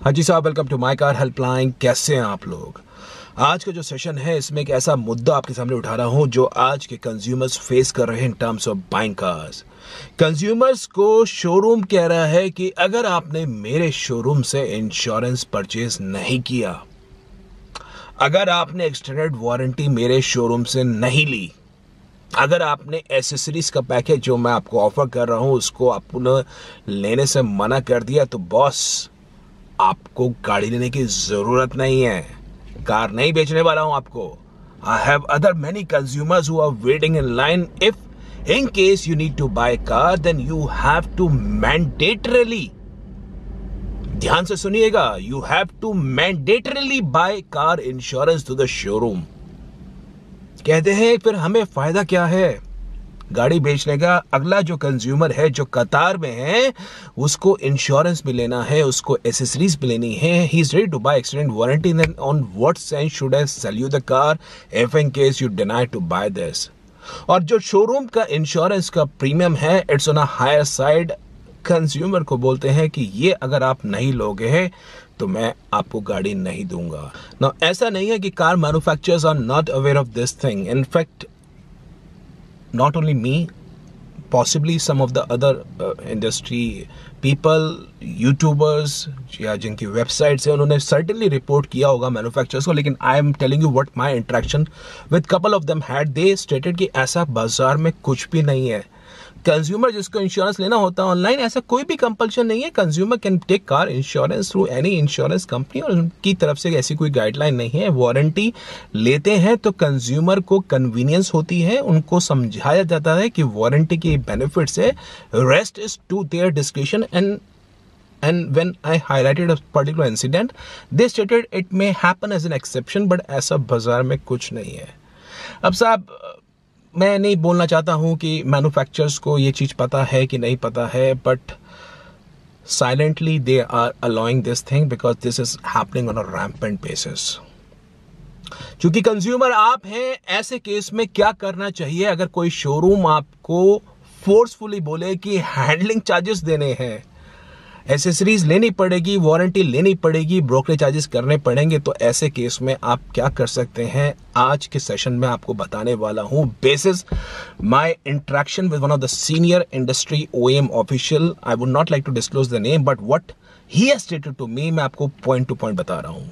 हाँ जी साहब welcome to my car helpline कैसे हैं आप लोग? आज का जो सेशन है, इसमें एक ऐसा मुद्दा आपके सामने उठा रहा हूँ जो आज के कंज्यूमर्स फेस कर रहे हैं in terms of buying cars consumers को शोरूम कह रहा है कि अगर आपने मेरे शोरूम से इंश्योरेंस परचेज नहीं किया, अगर आपने एक्सटेंडेड वारंटी मेरे शोरूम से नहीं ली, अगर आपने एसेसरीज का पैकेज जो मैं आपको ऑफ़र कर रहा हूँ, उसको आपने लेने से मना कर दिया तो बॉस आपको गाड़ी लेने की ज़रूरत नहीं है। कार नहीं बेचने वाला हूँ आपको। I have other many consumers who are waiting in line if in case you need to buy car then you have to mandatorily ध्यान से सुनिएगा you have to mandatorily buy car insurance to the showroom कहते हैं, फिर हमें फ़ायदा क्या है? गाड़ी बेचने का अगला जो कंज्यूमर है, जो कतार में है, उसको इंश्योरेंस भी लेना है, उसको एसेसरीज भी लेनी है। He is ready to buy accident warranty on what sense should I sell you the car if in case you deny to buy this और जो शोरूम का इंश्योरेंस का प्रीमियम है it's on a higher side consumer को बोलते हैं कि ये अगर आप नहीं लोगे तो मैं आपको गाड़ी नहीं दूँगा। ना ऐसा नहीं है कि car manufacturers are not aware of this thing in fact not only me possibly some of the other uh, industry people YouTubers या जिनकी वेबसाइट्स हैं उन्होंने सर्टनली रिपोर्ट किया होगा मैन्युफैक्चरर्स को लेकिन I am telling you what my interaction with couple of them had they stated कि ऐसा बाज़ार में कुछ भी नहीं है। कंज्यूमर जिसको इंश्योरेंस लेना होता है ऑनलाइन ऐसा कोई भी कंपल्शन नहीं है। Consumer can take car insurance through any insurance company और उनकी तरफ़ से ऐसी कोई गाइडलाइन नहीं है। वारंटी लेते हैं तो कंज्यूमर को कन्वीनियंस होती है। उनको समझाया जाता है कि वारंटी के बेनिफिट्स है rest is to their description and and when I highlighted a particular incident, they stated it may happen as an exception, but ऐसा बाज़ार में कुछ नहीं है। अब साहब मैं नहीं बोलना चाहता हूँ कि मैन्युफैक्चरर्स को ये चीज़ पता है कि नहीं पता है but silently they are allowing this thing because this is happening on a rampant basis क्योंकि कंज्यूमर आप हैं, ऐसे केस में क्या करना चाहिए? अगर कोई शोरूम आपको फोर्सफुली बोले कि हैंडलिंग चार्जेस देने हैं एसेसरीज लेनी पड़ेगी वारंटी लेनी पड़ेगी ब्रोकरेज चार्जेस करने पड़ेंगे तो ऐसे केस में आप क्या कर सकते हैं? आज के सेशन में आपको बताने वाला हूँ basis my interaction with one of the senior industry OEM official I would not like to disclose the name but what he stated to me मैं आपको पॉइंट टू पॉइंट बता रहा हूँ.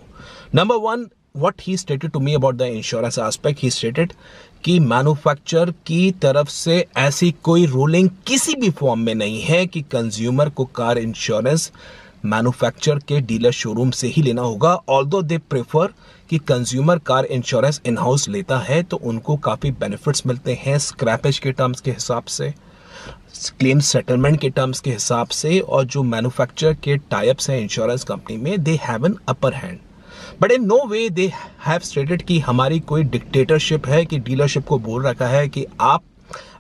Number one what he stated to me about the insurance aspect, he stated कि manufacture की तरफ़ से ऐसी कोई रूलिंग किसी भी फॉर्म में नहीं है कि कंज्यूमर को कार इंश्योरेंस मैन्युफैक्चर के डीलर शोरूम से ही लेना होगा। ऑल दो दे प्रेफर कि consumer car insurance in house लेता है तो उनको काफ़ी बेनिफिट्स मिलते हैं स्क्रैपेज के टर्म्स के हिसाब से क्लेम सेटलमेंट के टर्म्स के हिसाब से, और जो मैन्युफैक्चर के टाइप्स हैं इंश्योरेंस कंपनी में they have an upper hand but in no way they have stated कि हमारी कोई डिक्टेटरशिप है, कि डीलरशिप को बोल रखा है कि आप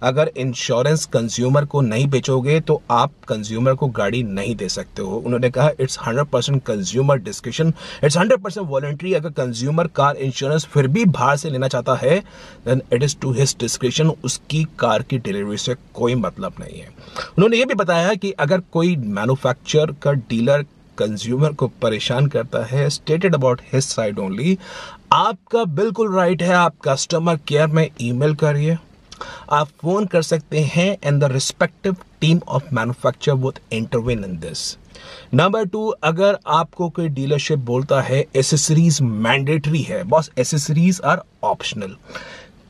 अगर इंश्योरेंस कंज्यूमर को नहीं बेचोगे तो आप कंज्यूमर को गाड़ी नहीं दे सकते हो। उन्होंने कहा it's hundred percent consumer discussion it's hundred percent voluntary अगर कंज्यूमर कार इंश्योरेंस फिर भी बाहर से लेना चाहता है then it is to his description उसकी कार की डिलीवरी से कोई मतलब नहीं है. उन्होंने ये भी बताया कि अगर कोई मैनुफैक्चर का डीलर कंज्यूमर को परेशान करता है stated about his side only आपका बिल्कुल राइट है, आप कस्टमर केयर में ईमेल करिए। आप फ़ोन कर सकते हैं and the respective team of manufacture would intervene in this number two अगर आपको कोई डीलरशिप बोलता है एसेसरीज मैंडेटरी है boss accessories are optional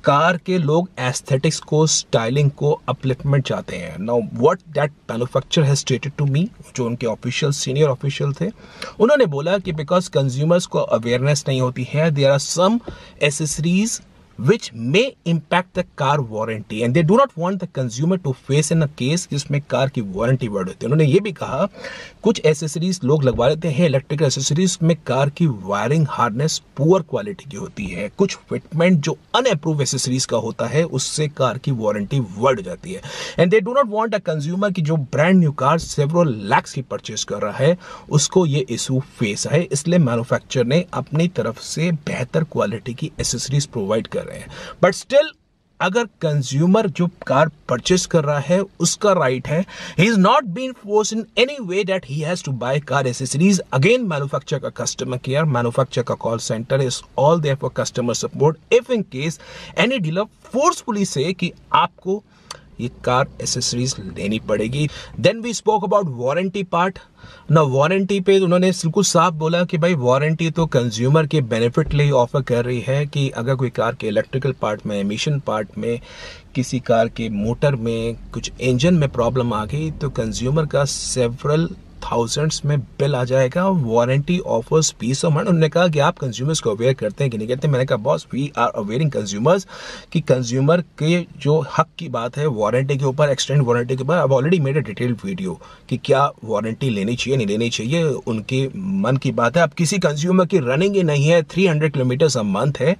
car के लोग एस्थेटिक्स को स्टाइलिंग को अपलिफ्टमेंट चाहते हैं। Now what that manufacture has stated to me जो उनके ऑफिशियल सीनियर ऑफिशियल थे, उन्होंने बोला कि बिकॉज़ कंज्यूमर्स को अवेयरनेस नहीं होती है there are some accessories which may impact the car warranty. And they do not want the consumer to face in a case जिसमें कार की वारंटी वर्ड होती है। उन्होंने ये भी कहा, कुछ एसेसरीज लोग लगवा लेते हैं इलेक्ट्रिकल एसेसरीज में कार की वायरिंग हार्नेस पुअर क्वालिटी की होती है। कुछ फिटमेंट जो अनअप्रूव एसेसरीज का होता है, उससे कार की वारंटी वर्ड जाती है। And they do not want a consumer की जो brand new car several lakhs की परचेज कर रहा है, उसको ये इशू फेस है इसलिए मैन्युफैक्चर ने अपनी तरफ़ से बेहतर क्वालिटी की एसेसरीज प्रोवाइड कर रहे हैं। बट स्टिल अगर कंज्यूमर जो कार परचेस कर रहा है, उसका राइट है। He is not been force in any way that he has to buy car accessories again manufacture का कस्टमर केयर मैन्युफैक्चर का call centre is all there for customer support if in case any dealer forcefully से कि आपको ये car accessories लेनी पड़ेगी। Then we spoke about warranty part ना warranty पे उन्होंने बिल्कुल साफ़ बोला कि भाई वारंटी तो कंज्यूमर के बेनिफिट लिए ऑफ़र कर रही है कि अगर कोई कार के इलेक्ट्रिकल पार्ट में एमिशन पार्ट में, किसी कार के मोटर में कुछ इंजन में प्रॉब्लम आ गई तो कंज्यूमर का सेवरल थाउजेंड्स में बिल आ जाएगा warranty offers peace of mind उन्होंने कहा कि आप कंज्यूमर्स को अवेयर करते हैं कि नहीं कहते मैंने कहा boss we are awaring consumers कि कंज्यूमर के जो हक की बात है वारंटी के ऊपर एक्सटेंड वारंटी के ऊपर अब already made a detailed video कि क्या वारंटी लेनी चाहिए, नहीं लेनी चाहिए। उनके मन की बात है। अब किसी कंज्यूमर की रनिंग ही नहीं है three hundred kilometre a month है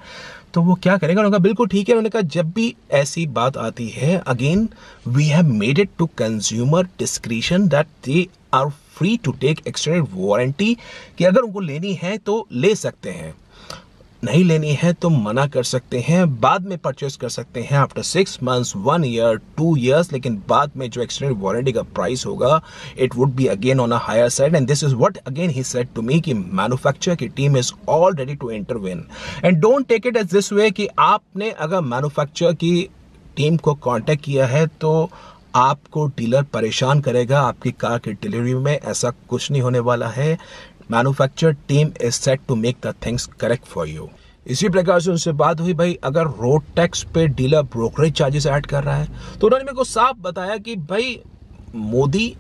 तो वो क्या करेगा? उन्होंने कहा, बिल्कुल ठीक है। उन्होंने कहा, जब भी ऐसी बात आती है again we have made it to consumer discretion that they are free to take extended warranty कि अगर उनको लेनी है तो ले सकते हैं। नहीं लेनी है तो मना कर सकते हैं, बाद में परचेस कर सकते हैं after six months one year two years लेकिन बाद में जो एक्सटेंडेड वारंटी का प्राइस होगा it would be again on a higher side and this is what again he said to me कि मैन्युफैक्चर की team is all ready to intervene and don't take it as this way कि आपने अगर manufacture की team को contact किया है तो आपको डीलर परेशान करेगा, आपकी कार की डिलीवरी में ऐसा कुछ नहीं होने वाला है। Manufacture team is set to make the things correct for you इसी प्रकार से उनसे बात हुई, भाई, अगर रोड टैक्स पे डीलर ब्रोकरेज चार्जेस ऐड कर रहा है तो उन्होंने मेरे को साफ़ बताया कि, भाई, मोदी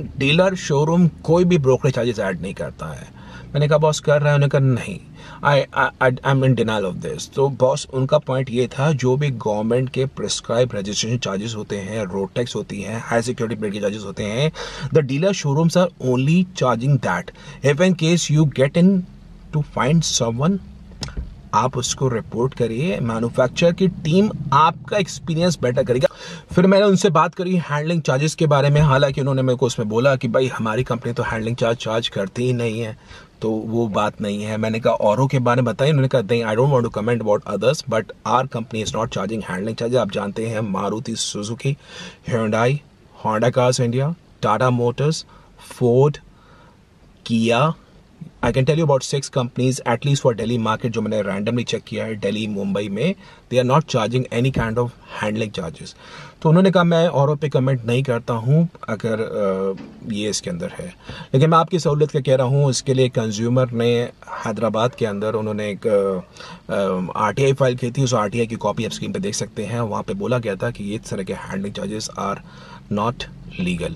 डीलर शोरूम कोई भी ब्रोकरेज चार्जेस ऐड नहीं करता है। मैंने कहा, बॉस कर रहा है? उन्होंने कहा, नहीं। I I am in denial of this तो बॉस, उनका पॉइंट ये था, जो भी गवर्नमेंट के प्रिस्क्राइब रजिस्ट्रेशन चार्जेस होते हैं रोड टैक्स होती हैं हाई सिक्योरिटी प्लेट के चार्जेस होते हैं the dealer showrooms are only charging that if in case you get in to find someone आप उसको रिपोर्ट करिए मैन्युफैक्चर की टीम आपका एक्सपीरियंस बेटर करेगा। फिर मैंने उनसे बात करी हैंडलिंग चार्जेस के बारे में, हालाँकि उन्होंने मेरे को उसमें बोला कि भाई, हमारी कंपनी तो हैंडलिंग चार्ज चार्ज करती ही नहीं है तो वो बात नहीं है। मैंने कहा, औरों के बारे में बताइए। उन्होंने कहा I don't want to comment about others but our company is not charging handling charge आप जानते हैं Maruti Suzuki Hyundai Honda cars India Tata Motors Ford Kia I can tell you about six companies at least for daily market जो मैंने randomly check किया है दिल्ली मुंबई में। They are not charging any kind of handling charges तो उन्होंने कहा, मैं और पे कमेंट नहीं करता हूँ अगर ये इसके अंदर है। लेकिन मैं आपकी सहूलियत का कह रहा हूँ, इसके लिए कंज्यूमर ने हैदराबाद के अंदर उन्होंने एक आर टी आई फ़ाइल की थी। उस आर टी आई की कॉपी आप स्क्रीन पर देख सकते हैं। वहाँ पर बोला गया था कि ये तरह के handling charges are not legal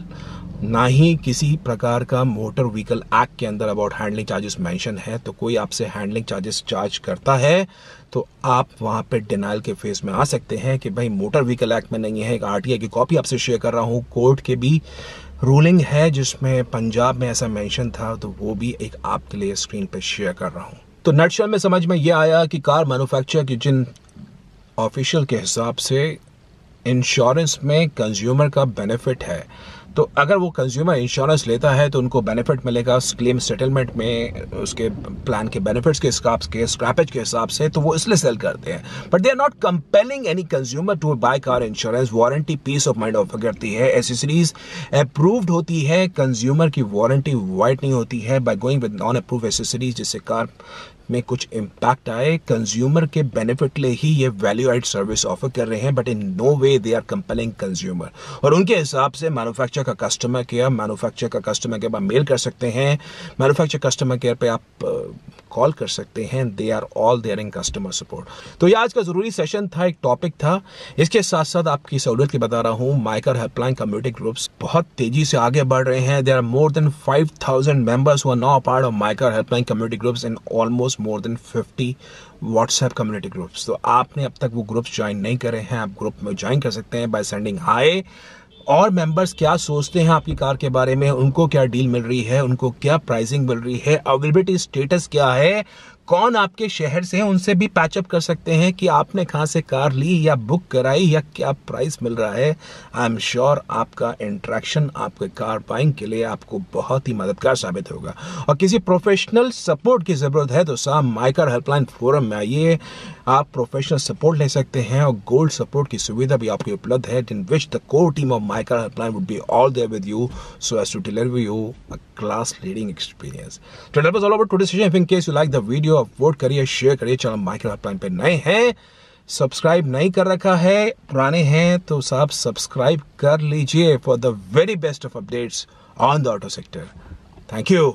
ना ही किसी प्रकार का मोटर व्हीकल एक्ट के अंदर अबाउट हैंडलिंग चार्जेस मेंशन है तो कोई आपसे हैंडलिंग चार्जेस चार्ज करता है तो आप वहाँ पे डिनाइल के फेस में आ सकते हैं कि भाई मोटर व्हीकल एक्ट में नहीं है, एक आरटीआई की कॉपी आपसे शेयर कर रहा हूँ कोर्ट के भी रूलिंग है जिसमें पंजाब में ऐसा मेंशन था तो वो भी एक आपके लिए स्क्रीन पर शेयर कर रहा हूँ। तो नटशल में समझ में ये आया कि कार मैन्युफैक्चर की जिन ऑफिशियल के हिसाब से इंश्योरेंस में कंज्यूमर का बेनिफिट है तो अगर वो कंज्यूमर इंश्योरेंस लेता है तो उनको बेनिफिट मिलेगा उस क्लेम सेटलमेंट में, उसके प्लान के बेनिफिट्स के हिसाब के स्क्रैपेज के हिसाब से तो वो इसलिए सेल करते हैं। But they are not compelling any consumer to buy car insurance warranty peace of mind offer करती है। एसेसरीज अप्रूव्ड होती है। कंज्यूमर की वारंटी वाइट नहीं होती है। By going with non approve accessories जिससे कार में कुछ इम्पैक्ट आए। कंज्यूमर के बेनिफिट लिए ही ये वैल्यू एड सर्विस ऑफ़र कर रहे हैं but in no way they are compelling consumer और उनके हिसाब से मैन्युफैक्चर का कस्टमर केयर मैन्युफैक्चर का कस्टमर केयर आप मेल कर सकते हैं। मैन्युफैक्चर कस्टमर केयर पे आप कॉल कर सकते हैं। They are all there in customer support तो ये आज का ज़रूरी सेशन था, एक टॉपिक था। इसके साथ साथ आपकी सहूलियत की बता रहा हूँ माइकर हेल्पलाइन कम्युनिटी ग्रुप्स बहुत तेज़ी से आगे बढ़ रहे हैं। There are more than five thousand members हुआ now part of my car helpline community groups in almost more than fifty WhatsApp community groups तो आपने अब तक वो ग्रुप्स ज्वाइन नहीं करे हैं। आप ग्रुप में ज्वाइन कर सकते हैं बाय सेंडिंग हाई और मेंबर्स क्या सोचते हैं आपकी कार के बारे में? उनको क्या डील मिल रही है? उनको क्या प्राइसिंग मिल रही है? अवेलेबिलिटी स्टेटस क्या है? कौन आपके शहर से हैं? उनसे भी पैचअप कर सकते हैं कि आपने कहाँ से कार ली या बुक कराई या क्या प्राइस मिल रहा है। आई एम श्योर आपका इंट्रैक्शन आपके कार बाइंग के लिए आपको बहुत ही मददगार साबित होगा। और किसी प्रोफेशनल सपोर्ट की ज़रूरत है तो साहब माइकर हेल्पलाइन फोरम में आइए। आप प्रोफेशनल सपोर्ट ले सकते हैं और गोल्ड सपोर्ट की सुविधा भी आपकी उपलब्ध है in which the core team of my car helpline would be all there with you so as to deliver you a class leading experience that was all about today session in case you like the vote करिए share करिए, channel my car helpline पे नए हैं subscribe नहीं कर रखा है, पुराने हैं तो साहब सब्सक्राइब कर लीजिए for the very best of updates on the auto sector thank you